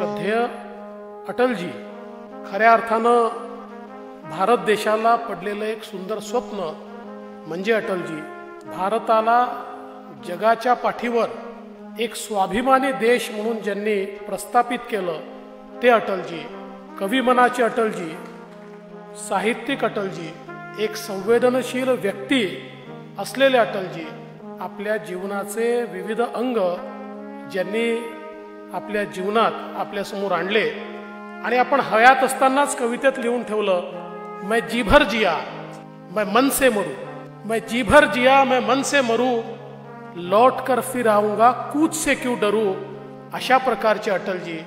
श्रद्धेय अटलजी. खऱ्या अर्थानं भारत देशाला पडलेलं एक सुंदर स्वप्न म्हणजे अटलजी. भारताला जगाच्या पाठीवर एक स्वाभिमानी देश म्हणून ज्यांनी प्रस्थापित केलं ते अटलजी. कवी मनाचे अटलजी साहित्यिक अटलजी एक संवेदनशील व्यक्ती असलेले अटलजी आपल्या जीवनाचे विविध अंग ज्यांनी आपल्या जीवनात आपल्यासमोर आणले. आणि आपण हयात असतानाच कवितेत लिहून ठेवलं मैं जीभर जिया मैं मन से मरू मैं जीभर जिया मैं मन से मरू लौट कर फिर आऊंगा कूच से क्यू डरू अशा प्रकारचे अटलजी.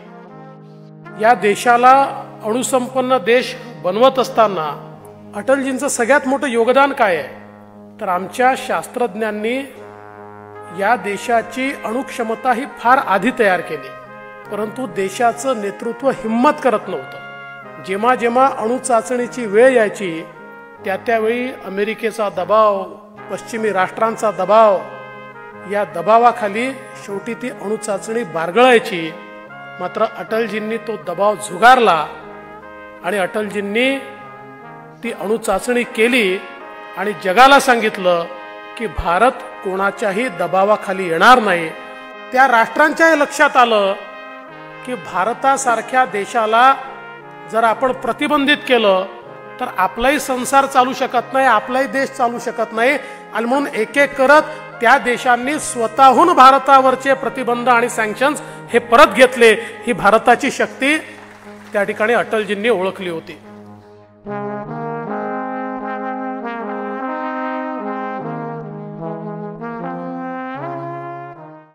या देशाला अणुसंपन्न देश बनवत असताना अटलजींचं सगळ्यात मोठं योगदान काय आहे? तर आमच्या शास्त्रज्ञांनी या देशाची अणुक्षमता ही फार आधी तयार केली. परंतु देशाचं नेतृत्व हिंमत करत नव्हतं. जेव्हा जेव्हा अणुचाचणीची वेळ यायची त्या त्यावेळी अमेरिकेचा दबाव पश्चिमी राष्ट्रांचा दबाव या दबावाखाली शेवटी ती अणुचाचणी बारगळायची. मात्र अटलजींनी तो दबाव झुगारला आणि अटलजींनी ती अणुचाचणी केली आणि जगाला सांगितलं की भारत कोणाच्याही दबावाखाली येणार नाही. त्या राष्ट्रांच्याही लक्षात आलं की भारतासारख्या देशाला जर आपण प्रतिबंधित केलं तर आपलाही संसार चालू शकत नाही आपलाही देश चालू शकत नाही. आणि म्हणून एक एक करत त्या देशांनी स्वतःहून भारतावरचे प्रतिबंध आणि सँक्शन्स हे परत घेतले. ही भारताची शक्ती त्या ठिकाणी अटलजींनी ओळखली होती.